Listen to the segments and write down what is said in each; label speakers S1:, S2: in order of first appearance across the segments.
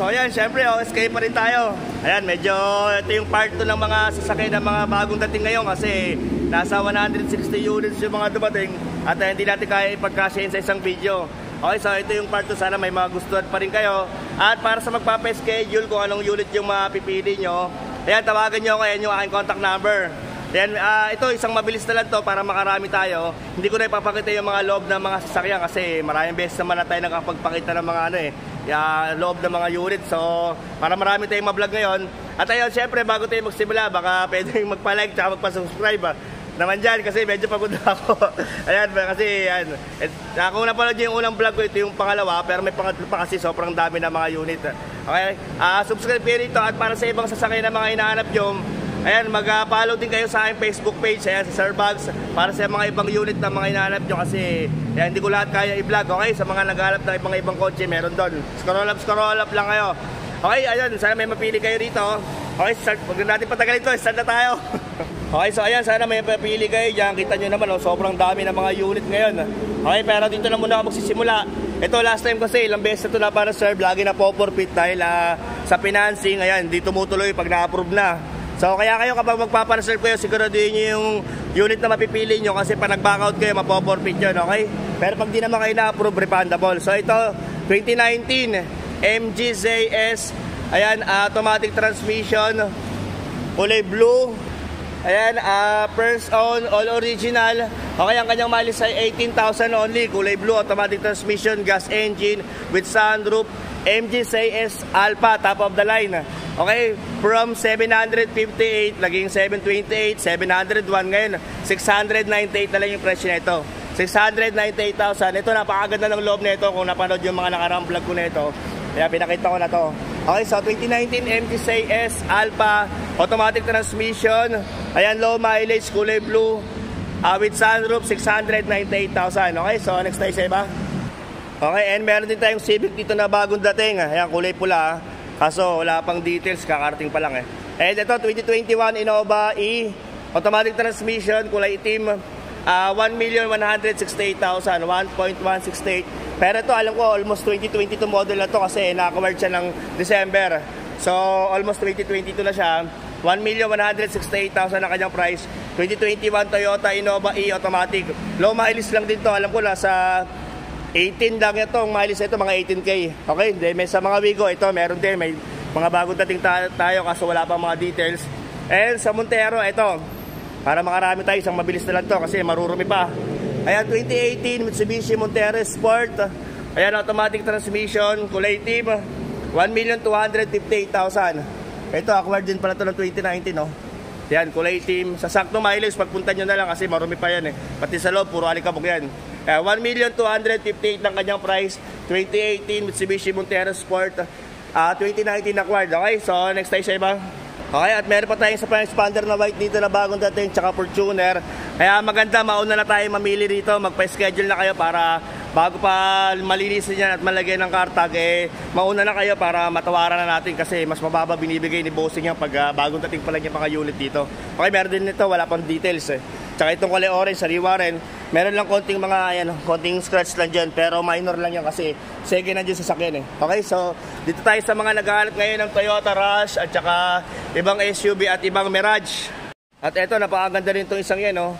S1: So ayan, syempre, oh, escape pa rin tayo. Ayan, medyo ito yung part 2 ng mga sasakyan ng mga bagong dating ngayon kasi nasa 160 units yung mga dumating at uh, hindi natin kaya ipagkasyahin sa isang video. Okay, so ito yung part 2. Sana may mga gustuhan pa rin kayo. At para sa magpapa-schedule kung anong unit yung mapipili nyo, ayan, tawagan nyo ako. Ayan yung aking contact number. Then, uh, ito, isang mabilis na lang to para makarami tayo. Hindi ko na ipapakita yung mga loob ng mga sasakyan kasi maraming beses naman na tayo nakapagpakita ng mga ano eh, uh, loob ng mga unit. So, para marami tayong ma-vlog ngayon. At ayun, syempre, bago tayo magsimula, baka pwedeng magpa-like at magpa-subscribe. Ah. Naman dyan kasi medyo pagod ako. Ayan, kasi yan. Et, kung napanood yung unang vlog ko, ito yung pangalawa. Pero may pangatlo pa kasi sobrang dami na mga unit. Okay? Uh, subscribe kayo rito at para sa ibang sasakay na mga hinahanap nyo, Ayan, mag-follow din kayo sa aking Facebook page, ayan, sa Sir Bugs, para sa mga ibang unit na mga hinahanap nyo kasi ayan, hindi ko lahat kaya i-vlog, okay? Sa mga naghahanap ng ibang ibang kotse, meron doon. Scroll up, scroll up lang kayo. Okay, ayun, sana may mapili kayo rito. Okay, start, huwag natin patagalin to, start na tayo. okay, so ayan, sana may mapili kayo dyan. Kita nyo naman, oh, sobrang dami ng mga unit ngayon. Okay, pero dito na muna ako magsisimula. Ito last time kasi ilang beses ito na para serve, lagi na po-forfeit dahil uh, sa financing, ayan, di tumutuloy pag na-approve na. So kaya kayo kapag magpapareserve kayo, siguraduhin nyo yung unit na mapipili nyo kasi pag nag-backout kayo, mapoforfeit yun, okay? Pero pag di naman kayo na-approve, refundable. So ito, 2019 MGZS, ayan, automatic transmission, kulay blue, ayan, uh, first own, all original. Okay, ang kanyang mileage ay 18,000 only, kulay blue, automatic transmission, gas engine with sunroof, MGZS Alpha, top of the line. Okay, from 758, naging 728, 701 ngayon, 698 na lang yung presyo nito. 698,000. Ito napakaganda ng loob nito kung napanood yung mga nakarang vlog ko nito. Kaya pinakita ko na to. Okay, so 2019 MT-6S Alpha automatic transmission. Ayan, low mileage, kulay blue. Uh, sunroof, 698,000. Okay, so next tayo sa iba. Okay, and meron din tayong Civic dito na bagong dating. Ayan, kulay pula. Kaso wala pang details, kakarating pa lang eh. And ito, 2021 Innova E, automatic transmission, kulay itim, uh, 1,168,000, 1.168. Pero ito, alam ko, almost 2022 model na to kasi naka-award siya ng December. So, almost 2022 na siya. 1,168,000 na kanyang price. 2021 Toyota Innova E automatic. Low mileage lang din to. Alam ko sa 18 lang ito, ang mileage ito, mga 18K. Okay, then may sa mga Wigo, ito meron din, may mga bagong dating tayo kaso wala pang mga details. And sa Montero, ito, para makarami tayo, isang mabilis na lang to kasi marurumi pa. Ayan, 2018 Mitsubishi Montero Sport. Ayan, automatic transmission, kulay team, 1,258,000. Ito, acquired din pala ito ng 2019, no? Yan, kulay team. Sa sakto mileage, pagpunta nyo na lang kasi marumi pa yan eh. Pati sa loob, puro alikabok yan. Uh, 1,258 ng kanyang price. 2018 Mitsubishi Montero Sport. Uh, 2019 acquired. Okay, so next tayo sa iba. Okay, at meron pa tayong sa expander na white dito na bagong dating tsaka Fortuner. Kaya maganda, mauna na tayo mamili dito. Magpa-schedule na kayo para bago pa malinisin yan at malagay ng kartag, eh, mauna na kayo para matawaran na natin kasi mas mababa binibigay ni bossing yan pag uh, bagong dating pa lang yung mga unit dito. Okay, meron din nito, wala pang details eh. Tsaka itong kulay orange, sariwa rin. Meron lang konting mga, ayan, konting scratch lang dyan. Pero minor lang yan kasi sige na dyan sa sakyan eh. Okay, so dito tayo sa mga naghahanap ngayon ng Toyota Rush at saka ibang SUV at ibang Mirage. At eto, napakaganda rin itong isang yan, oh.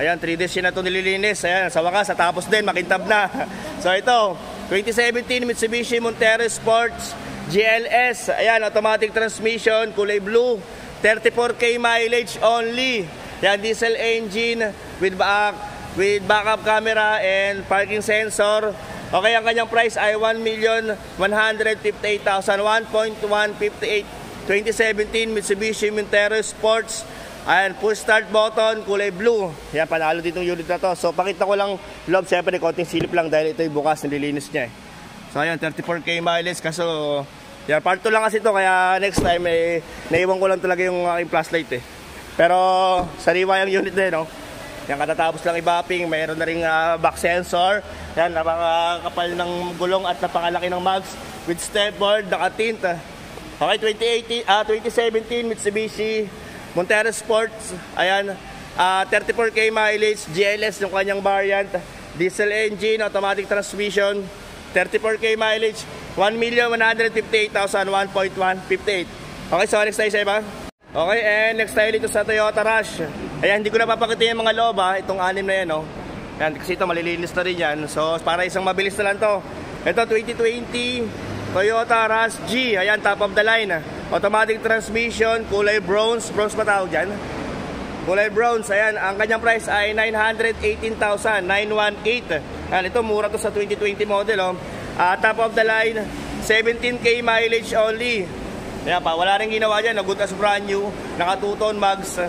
S1: Ayan, 3 days yun na ito nililinis. Ayan, sa wakas, tapos din, makintab na. so ito, 2017 Mitsubishi Montero Sports GLS. Ayan, automatic transmission, kulay blue. 34k mileage only. Yan, diesel engine with back with backup camera and parking sensor. Okay, ang kanyang price ay 1,158,000, 1.158 2017 Mitsubishi Montero Sports. Ayan, push start button, kulay blue. Yan, panalo dito yung unit na to. So, pakita ko lang loob, siyempre, konting silip lang dahil ito yung bukas, nililinis niya eh. So, ayan, 34k mileage. Kaso, yan, part 2 lang kasi ito. Kaya next time, eh, naiwan ko lang talaga yung aking flashlight eh. Pero sariwa yung unit din, no? Yan katatapos lang i-bapping, mayroon na ring uh, back sensor. Yan, napakakapal ng gulong at napakalaki ng mags with stepboard, naka-tint. Okay, 2018, uh, 2017 Mitsubishi Montero Sports. Ayan, uh, 34k mileage, GLS yung kanyang variant. Diesel engine, automatic transmission. 34K mileage, 1,158,000, 1.158. Okay, so next tayo sa iba. Okay, and next tayo dito sa Toyota Rush. Ayan, hindi ko na papakita yung mga loob ha, itong anim na yan, no? Yan, kasi ito malilinis na rin yan. So, para isang mabilis na lang to. Ito, 2020 Toyota Rush G. Ayan, top of the line. Automatic transmission, kulay bronze. Bronze pa tawag dyan? Kulay bronze. Ayan, ang kanyang price ay 918,918. Ayan, ito mura to sa 2020 model, oh. Uh, top of the line, 17k mileage only. Ayan pa, wala rin ginawa dyan. Good as brand new. Naka 2 ton mags.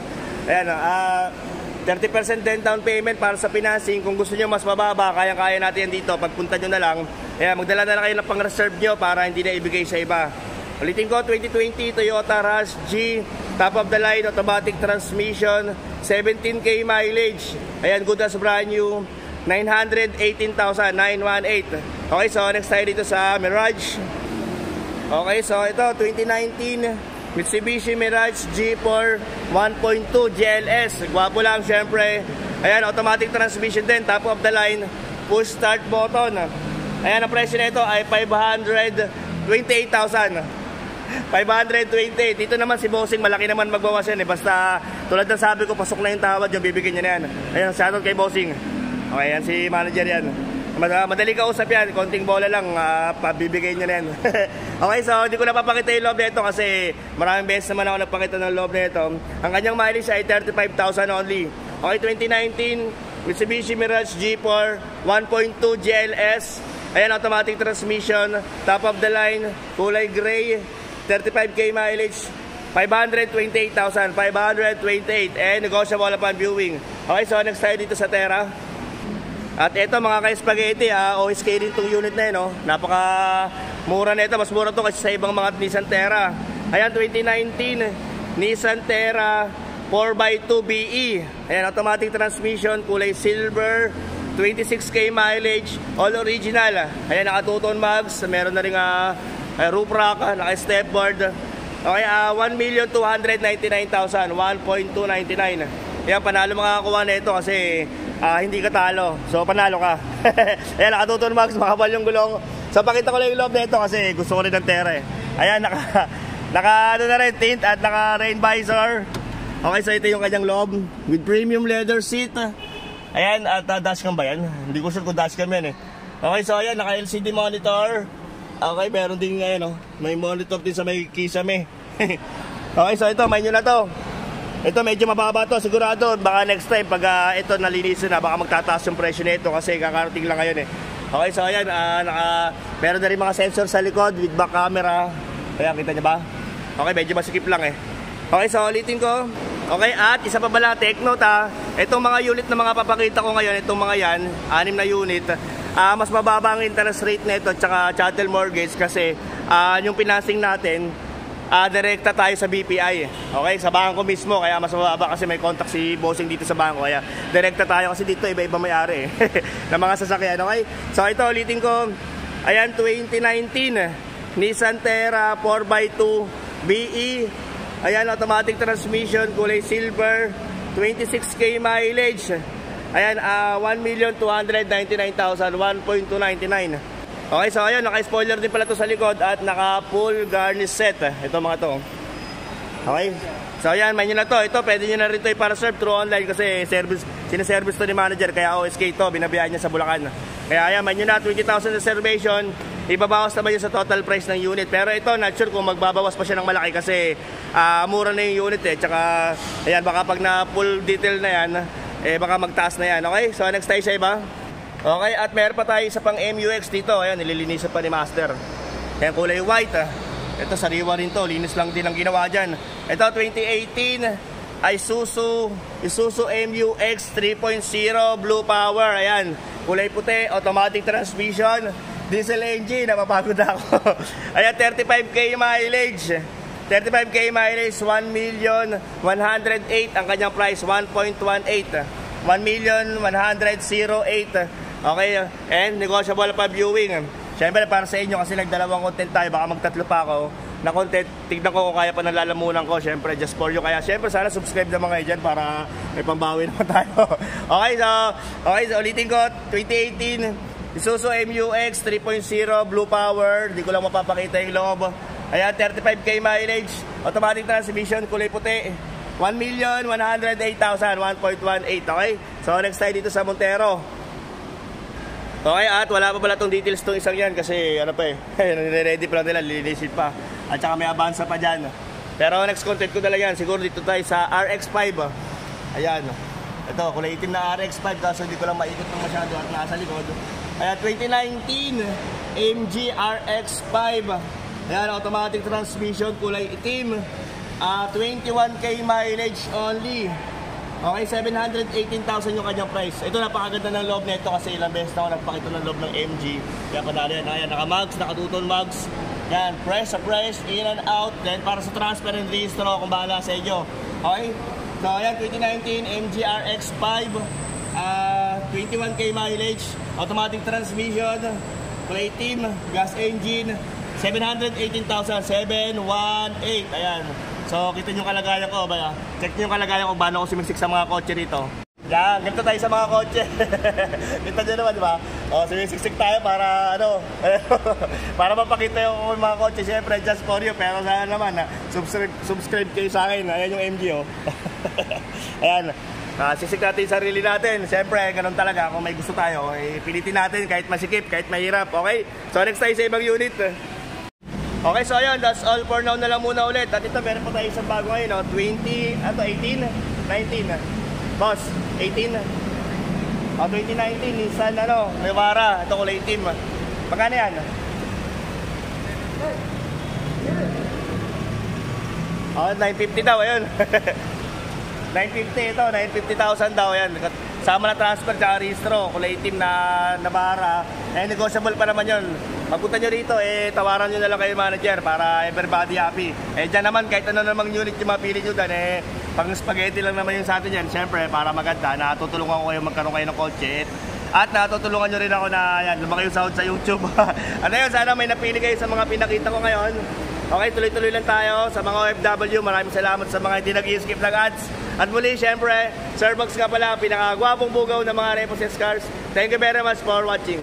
S1: Ayan, ah... Uh, 30% din down payment para sa financing. Kung gusto niyo mas mababa, kaya-kaya natin dito. Pagpunta nyo na lang, kaya magdala na lang kayo ng pang-reserve nyo para hindi na ibigay sa iba. Ulitin ko, 2020 Toyota Rush G, top of the line, automatic transmission, 17k mileage. Ayan, good as brand new. 918,918. Okay, so next tayo dito sa Mirage. Okay, so ito, 2019 Mitsubishi Mirage G4 1.2 GLS. Gwapo lang syempre. Ayan, automatic transmission din, top of the line, push start button. Ayan, ang presyo nito ay 528,000. 528. Dito naman si Bossing, malaki naman magbawas yan eh. Basta tulad ng sabi ko, pasok na yung tawad, yung bibigyan niya na yan. Ayan, shoutout kay Bossing. Okay, yan si manager yan. Madali ka usap yan, konting bola lang, uh, pabibigay niya yan. okay, so hindi ko napapakita yung loob nito kasi maraming beses naman ako nagpakita ng loob nito. Ang kanyang mileage ay 35,000 only. Okay, 2019, Mitsubishi Mirage G4 1.2 GLS. Ayan, automatic transmission, top of the line, kulay gray, 35k mileage, 528,000, 528, and negotiable upon viewing. Okay, so next tayo dito sa Terra. At ito mga ka-spaghetti, ah, OSK din itong unit na yun. Oh. Napaka mura na ito. Mas mura to kasi sa ibang mga Nissan Terra. Ayan, 2019 Nissan Terra 4x2 BE. Ayan, automatic transmission, kulay silver, 26k mileage, all original. Ayan, naka 2 ton mags, meron na rin uh, roof rack, naka stepboard. Okay, uh, 1,299,000, 1.299. Ayan, panalo makakakuha na ito kasi uh, hindi ka talo. So panalo ka. Ayan, nakatuton max, makapal yung gulong. So pakita ko lang yung loob nito kasi gusto ko rin ng tera eh. Ayan, naka, naka ano na rin, tint at naka rain visor. Okay, so ito yung kanyang loob with premium leather seat. Ayan, at uh, dashcam ba yan? Hindi ko sure kung dashcam yan eh. Okay, so ayan, naka LCD monitor. Okay, meron din ngayon, oh. may monitor din sa may kisame. okay, so ito, may nyo na to. Ito medyo mababa to sigurado. Baka next time pag uh, ito nalinisin na baka magtataas yung presyo nito kasi kakarating lang ngayon eh. Okay, so ayan, uh, naka, meron na rin mga sensor sa likod with back camera. Kaya kita niyo ba? Okay, medyo masikip lang eh. Okay, so ulitin ko. Okay, at isa pa pala, take note ha. Itong mga unit na mga papakita ko ngayon, itong mga yan, anim na unit, uh, mas mababa ang interest rate nito at saka chattel mortgage kasi uh, yung financing natin, uh, direkta tayo sa BPI. Okay, sa bangko mismo. Kaya mas mababa kasi may contact si bossing dito sa bangko. Kaya direkta tayo kasi dito iba-iba may-ari eh. ng mga sasakyan. Okay, so ito ulitin ko. Ayan, 2019 Nissan Terra 4x2 BE. Ayan, automatic transmission, kulay silver, 26k mileage. Ayan, uh, 1,299,000, 1.299. Okay, so ayun, naka-spoiler din pala to sa likod at naka-full garnish set. Ito mga to. Okay. So ayan, may nyo na to. Ito, pwede nyo na rin ito para serve through online kasi service, sinaservice to ni manager. Kaya OSK to, binabiyahan niya sa Bulacan. Kaya ayan, may nyo na 20,000 reservation. Ibabawas naman yun sa total price ng unit. Pero ito, not sure kung magbabawas pa siya ng malaki kasi uh, mura na yung unit eh. Tsaka, ayan, baka pag na full detail na yan, eh baka magtaas na yan. Okay, so next tayo sa iba. Okay, at meron pa tayo sa pang MUX dito. Ayan, nililinisan pa ni Master. Ayan, kulay white. Ah. Ito, sariwa rin to. Linis lang din ang ginawa dyan. Ito, 2018 Isuzu, Isuzu MUX 3.0 Blue Power. Ayan, kulay puti, automatic transmission, diesel engine. Napapagod ako. Ayan, 35k mileage. 35k mileage, 1 million 108 ang kanyang price, 1.18. 1,108,008 Okay, and negotiable pa viewing. Siyempre para sa inyo kasi nagdalawang content tayo, baka magtatlo pa ako na content. Tignan ko kung kaya pa nalalamunan ko. Siyempre, just for you. Kaya siyempre, sana subscribe naman kayo dyan para may pambawi naman tayo. okay, so, okay, so ulitin ko, 2018 Isuzu MUX 3.0 Blue Power. Di ko lang mapapakita yung loob. Ayan, 35k mileage. Automatic transmission, kulay puti. 1,108,000, 1.18. Okay? So, next tayo dito sa Montero. Okay, at wala pa pala itong details itong isang yan kasi ano pa eh, nire-ready pa lang nila, lilinisin pa. At saka may avansa pa dyan. Pero next content ko talaga yan, siguro dito tayo sa RX-5. Ayan. Ito, kulay itim na RX-5 kaso hindi ko lang maikot ng masyado at nasa likod. Ayan, 2019 MG RX-5. Ayan, automatic transmission, kulay itim. Ah, 21k mileage only. Okay, 718,000 yung kanyang price. Ito napakaganda ng loob nito kasi ilang beses na ako nagpakita ng loob ng MG. Kaya padali yan. Ayan, naka-mugs, naka-tutol mugs. Yan, press sa press, in and out. Then para sa transparent registro, kung bahala sa inyo. Okay? So ayan, 2019 MG RX5. ah 21k mileage. Automatic transmission. Play team, gas engine. 718,000, 718. Ayan. So, kita yung kalagayan ko. Ba? Check nyo yung kalagayan ko paano ako sumiksik sa mga kotse rito. Yan, ganito tayo sa mga kotse. kita nyo naman, di ba? O, sumisiksik tayo para, ano, para mapakita yung mga kotse. Siyempre, just for you. Pero sana naman, ha, subscribe, subscribe kayo sa akin. Ayan yung MG, oh. Ayan. Uh, sisik natin sarili natin. Siyempre, ganun talaga. Kung may gusto tayo, eh, pilitin natin kahit masikip, kahit mahirap. Okay? So, next tayo sa ibang unit. Okay, so ayun, that's all for now na lang muna ulit. At ito, meron pa tayo isang bago ngayon, no? 20, ato 18, 19. Boss, 18. Oh, 2019, Nissan, ano, Navara. Ito kulay itim. Magkano yan? Oh, 950 daw, ayun. 950 ito, 950,000 daw yan. Sama na transfer tsaka registro, kulay itim na Navara. Eh, negotiable pa naman yun. Pagpunta nyo rito, eh, tawaran nyo na lang kayo manager para everybody happy. Eh, dyan naman, kahit ano namang unit yung mapili nyo dyan, eh, pang spaghetti lang naman yung sa atin yan. Siyempre, para maganda, natutulungan ko kayo magkaroon kayo ng kotse. At natutulungan nyo rin ako na, yan, lumaki yung sound sa YouTube. ano yun, sana may napili kayo sa mga pinakita ko ngayon. Okay, tuloy-tuloy lang tayo sa mga OFW. Maraming salamat sa mga hindi nag-skip ng ads. At muli, syempre, Starbucks nga pala, pinakagwapong bugaw ng mga repossessed cars. Thank you very much for watching.